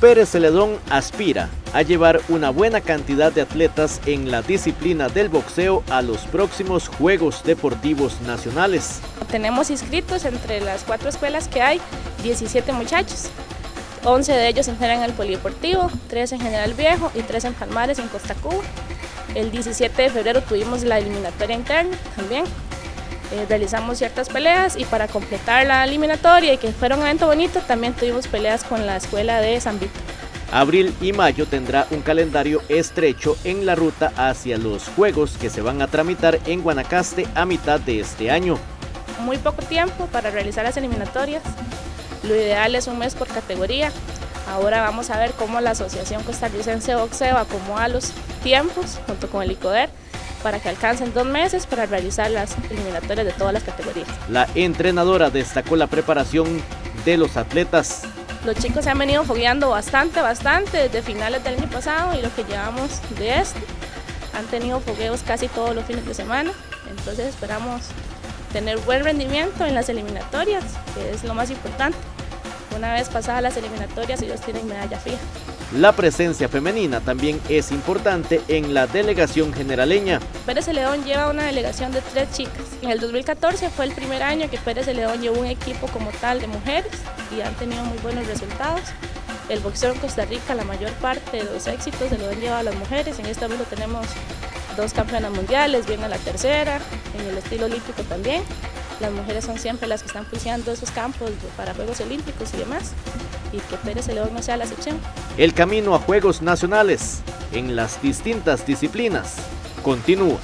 Pérez Celedón aspira a llevar una buena cantidad de atletas en la disciplina del boxeo a los próximos Juegos Deportivos Nacionales. Tenemos inscritos entre las cuatro escuelas que hay 17 muchachos. 11 de ellos integran el polideportivo, 3 en General Viejo y 3 en Palmares en Costa Cuba. El 17 de febrero tuvimos la eliminatoria interna también. Eh, realizamos ciertas peleas y para completar la eliminatoria y que fuera un evento bonito, también tuvimos peleas con la escuela de San Vito. Abril y mayo tendrá un calendario estrecho en la ruta hacia los Juegos que se van a tramitar en Guanacaste a mitad de este año. Muy poco tiempo para realizar las eliminatorias. Lo ideal es un mes por categoría. Ahora vamos a ver cómo la Asociación Costarricense Boxeo acomoda los tiempos junto con el ICODER para que alcancen dos meses para realizar las eliminatorias de todas las categorías. La entrenadora destacó la preparación de los atletas. Los chicos se han venido fogueando bastante, bastante desde finales del año pasado y lo que llevamos de este. Han tenido fogueos casi todos los fines de semana, entonces esperamos tener buen rendimiento en las eliminatorias, que es lo más importante. Una vez pasadas las eliminatorias ellos tienen medalla fija. La presencia femenina también es importante en la delegación generaleña. Pérez Celedón lleva una delegación de tres chicas. En el 2014 fue el primer año que Pérez Celedón llevó un equipo como tal de mujeres y han tenido muy buenos resultados. El boxeo en Costa Rica, la mayor parte de los éxitos se lo han llevado las mujeres. En este momento tenemos dos campeonas mundiales, viene la tercera, en el estilo olímpico también. Las mujeres son siempre las que están pulseando esos campos para Juegos Olímpicos y demás y que Pérez Celedón no sea la excepción. El camino a Juegos Nacionales en las distintas disciplinas continúa.